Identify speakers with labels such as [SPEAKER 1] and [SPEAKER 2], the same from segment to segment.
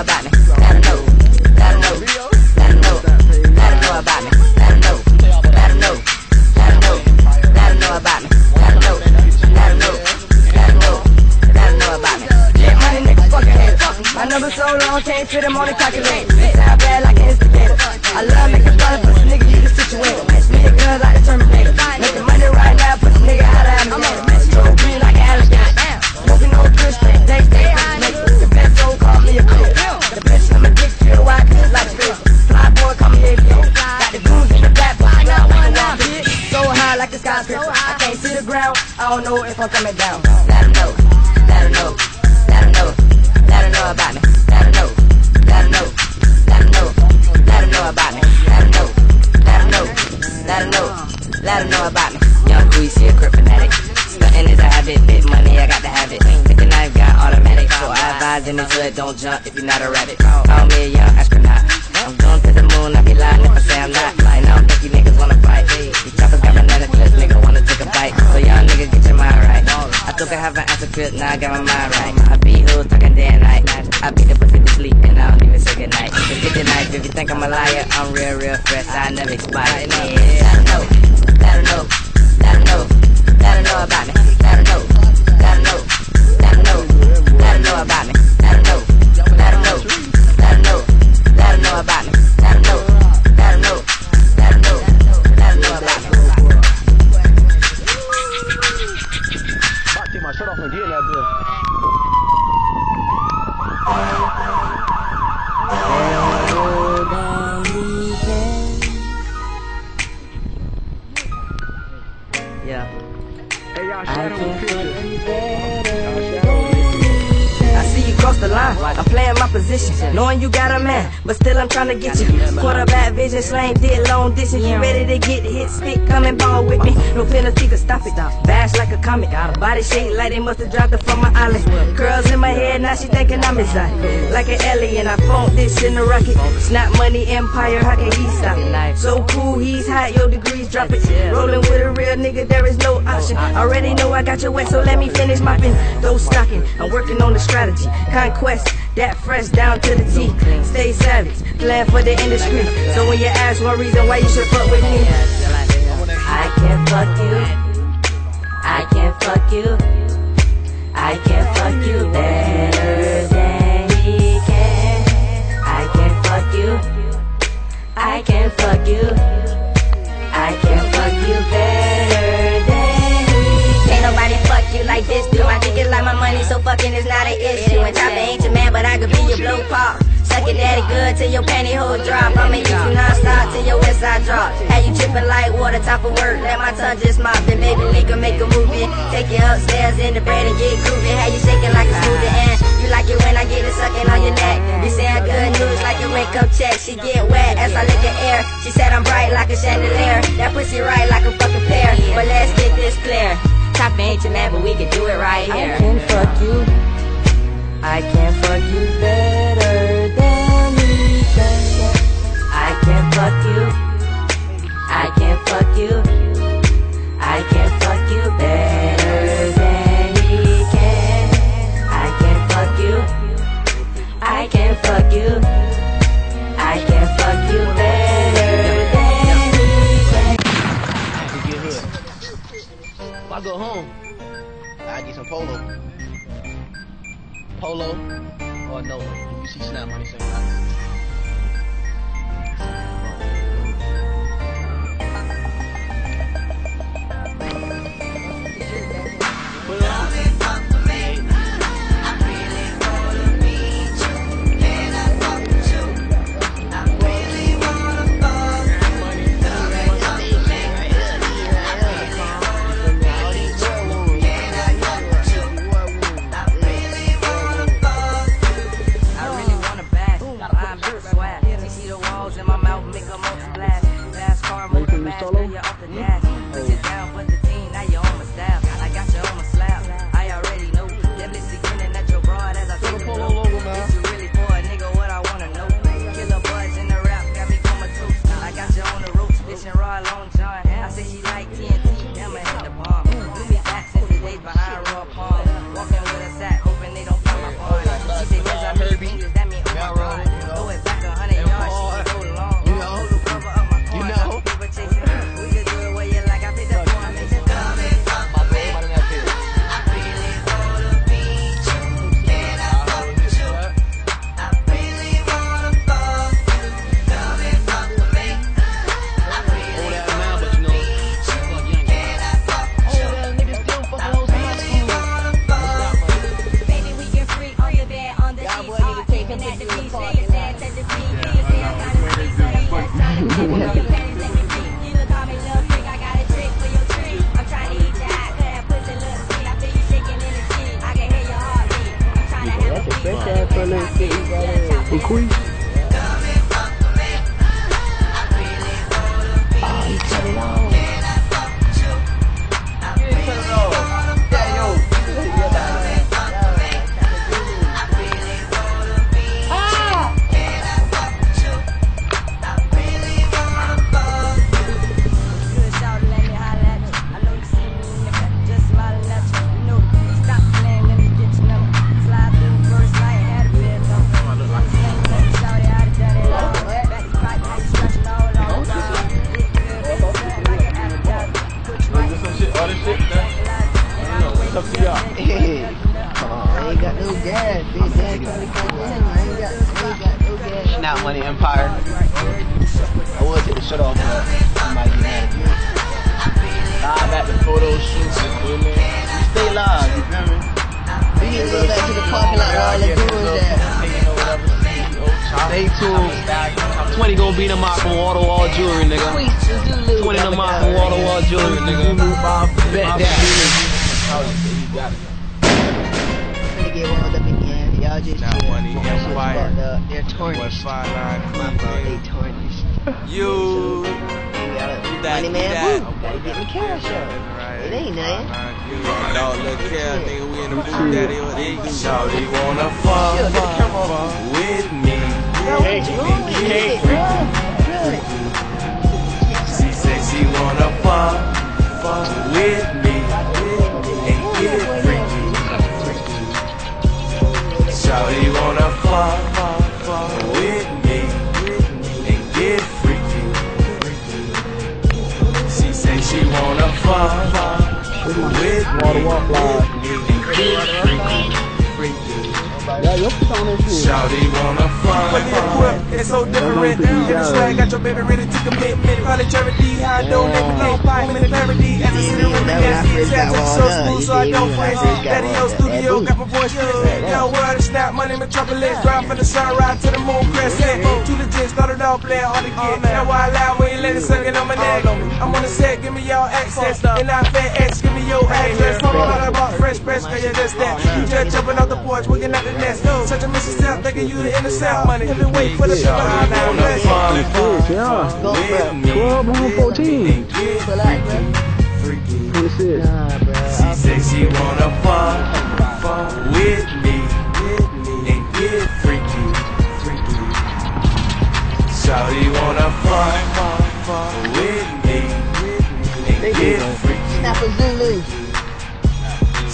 [SPEAKER 1] about. Ounce of I'm playing my position, knowing you got a man, but still I'm trying to get you. Quarterback vision, slang did long distance. You ready to get hit? Spit, come and ball with me. No penalty could stop it. Bash like a comet. Body shape like they must have dropped it from my island. Curls in my head, now she thinking I'm exotic. Like an alien, I phoned this in the rocket. Snap money empire, how can he stop it? So cool, he's hot, your degrees drop it. Rolling with a real nigga, there is no option. Already know I got your wet, so let me finish mopping. Those stocking, I'm working on the strategy. Conquest, that fresh down to the T. Stay savage, plan for the industry. So when you ask one reason why you should fuck with me, I can't fuck you. I can't fuck you. I can't fuck you better than he can. I can't fuck you. I can't fuck you. I can't fuck you better than he can. Ain't nobody fuck you like this do. I think it's like my money, so fucking is not an issue. And Chopper ain't your pop. Suck it daddy good till your pantyhose drop. I'ma use you non-stop till your west side drop. Have you tripping like water, top of work. Let my tongue just mop it. Baby, link make a movie. Take you upstairs in the bed and get groovy. Have you shaking like a smoothie and home, I get some polo. Polo or no. You see snap money same That's how I pronounce it, right? Queen. I
[SPEAKER 2] ain't got no gas. Snap money empire.
[SPEAKER 1] I
[SPEAKER 2] will take the shut off, but I might mad at you. Live at the photo shoots, you feel me? You stay live, you feel me?
[SPEAKER 3] We need go back to the parking lot where all the dudes.
[SPEAKER 2] Stay tuned. 20 gonna be the mock from Water Wall Jewelry, nigga. 20 the mock from Water Wall Jewelry, nigga. Bet that.
[SPEAKER 3] Finna get rolled up again. Y'all just
[SPEAKER 4] Not money, empire.
[SPEAKER 3] They're tarnished.
[SPEAKER 4] five nine
[SPEAKER 3] My fault, they tarnished.
[SPEAKER 4] You.
[SPEAKER 3] You
[SPEAKER 4] that-
[SPEAKER 3] money man, woo. Gotta get the cash up. It ain't nothing.
[SPEAKER 4] Dog, look here, nigga, we in the booth, daddy, what they do? Shawty wanna fuck,
[SPEAKER 3] Chill, get the camera off.
[SPEAKER 4] fuck with me.
[SPEAKER 3] Bro, what's wrong with you?
[SPEAKER 4] Hey,
[SPEAKER 3] Bro, bro.
[SPEAKER 4] She said she wanna fuck, fuck with me. Wanna fuck, fuck, fuck with me. And get freaky. She say she wanna fuck, with me. And get freaky. Shawty wanna fuck,
[SPEAKER 5] Fully equipped, it's so different. In the swag, got your baby ready to commit. Probably charity, I don't live alone. Five minute parody, as a sinner
[SPEAKER 3] that
[SPEAKER 5] the
[SPEAKER 3] when I
[SPEAKER 5] nasty
[SPEAKER 3] first got
[SPEAKER 5] attack. So smooth, so I don't
[SPEAKER 3] when I
[SPEAKER 5] flex.
[SPEAKER 3] first got
[SPEAKER 5] Daddy, yo, studio,
[SPEAKER 3] that
[SPEAKER 5] got my voice split. Yo, word to snap, money metropolis. Drive for the sunrise to the moon crescent. Too legit, started off playing hard to get. Now why I lie when you let it suck it on my neck? I'm on the set, give me y'all access. And I fat X, give me your address. Hold on, I bought fresh press, cause you just that. You just jumping off the porch, working at the nest. Such a Mrs. Step, thinking you the intercept money. Heavyweight for the sugar high
[SPEAKER 4] Shawty
[SPEAKER 5] now.
[SPEAKER 4] wanna
[SPEAKER 5] bless.
[SPEAKER 4] fuck,
[SPEAKER 3] Go, bro.
[SPEAKER 4] with me.
[SPEAKER 6] 14.
[SPEAKER 3] Pull out, bro.
[SPEAKER 4] Freaky.
[SPEAKER 6] 26.
[SPEAKER 3] Nah, bro.
[SPEAKER 4] She say she wanna fuck, fuck with me, and get freaky, freaky. Shawty wanna fuck, fuck, fuck with me, and get freaky.
[SPEAKER 3] Snap a Zulu.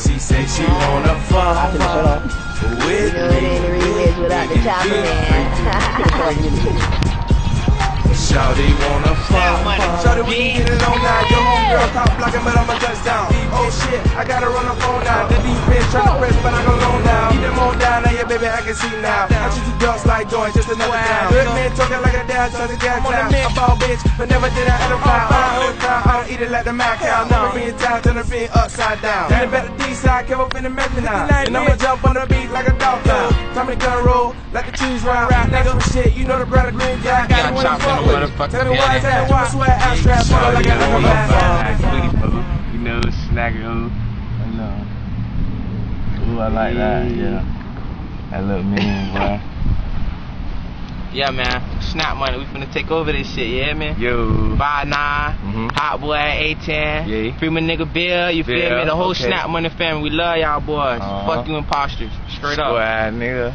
[SPEAKER 4] She say she wanna fuck, fuck
[SPEAKER 3] You
[SPEAKER 4] with
[SPEAKER 3] know it ain't a
[SPEAKER 4] me,
[SPEAKER 3] remix without the chopper man.
[SPEAKER 4] Shawty wanna fuck, fuck.
[SPEAKER 5] Shawty, we can get it on now. Your homegirl top blocking, but I'm a touchdown. Oh shit, I gotta run the phone now. The defense trying to press, but I go long now. Keep them on down, now yeah, baby, I can see now. I shoot you ducks like doing just another down. Good man talking like a dad, talking gas now. I'm ball bitch, but never did I ever fly. Fly whole time, I don't eat it like the Mac cow. Never being down, turn the feet upside down. In the better D side, came up in the method now. And I'ma jump on the beat like a dog now. Time to gun roll, like the trees round. Rap, nigga, shit, you know the brother green guy. Got it when I'm fuck with it. Tell me why is that? Why swear I strap on like I never bad.
[SPEAKER 6] You know, snaggle. I know. Ooh, I like that, yeah. That look mean, boy.
[SPEAKER 2] Yeah, man. Snap money. We finna take over this shit, yeah, man.
[SPEAKER 6] Yo.
[SPEAKER 2] Five nine,
[SPEAKER 6] Mhm.
[SPEAKER 2] Hot Boy, A10,
[SPEAKER 6] Yeah.
[SPEAKER 2] Free my nigga Bill, you feel me? The whole
[SPEAKER 6] okay.
[SPEAKER 2] Snap Money family, we love y'all boys.
[SPEAKER 6] Uh-huh.
[SPEAKER 2] Fuck you imposters, straight up.
[SPEAKER 6] Squad, nigga.